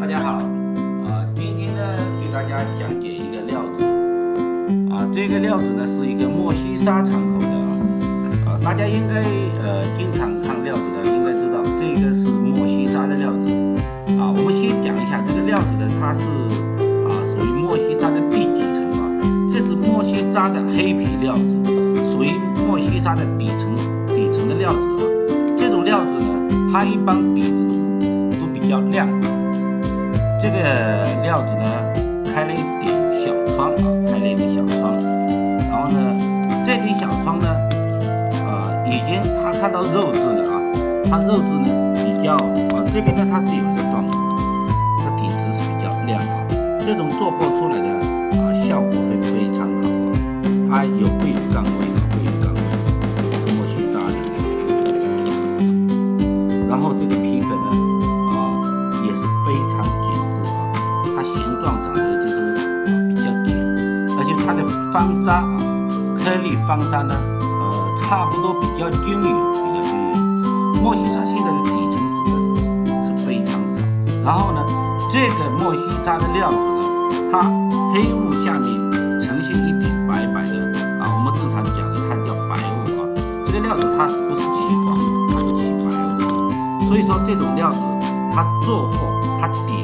大家好，啊，今天呢给大家讲解一个料子，啊，这个料子呢是一个莫西沙敞口的啊，大家应该呃经常看料子的应该知道这个是莫西沙的料子，啊，我们先讲一下这个料子呢，它是啊属于莫西沙的第几层啊？这是莫西沙的黑皮料子，属于莫西沙的底层底层的料子啊，这种料子呢，它一般底子都比较亮。这个料子呢，开了一点小窗啊，开了一点小窗，然后呢，这点小窗呢，啊，已经它看到肉质了啊，它肉质呢比较啊，这边呢它是有一个断口，它底子是比较亮啊，这种做货出来的啊，效果会非常好，它有它的方渣啊，颗粒方渣呢，呃，差不多比较均匀，比较均匀。莫西沙现在的底层是是非常少，然后呢，这个莫西沙的料子呢，它黑雾下面呈现一点白白的啊，我们正常讲的它叫白雾啊，这个料子它不是起黄，它是起白雾。所以说这种料子，它做货它底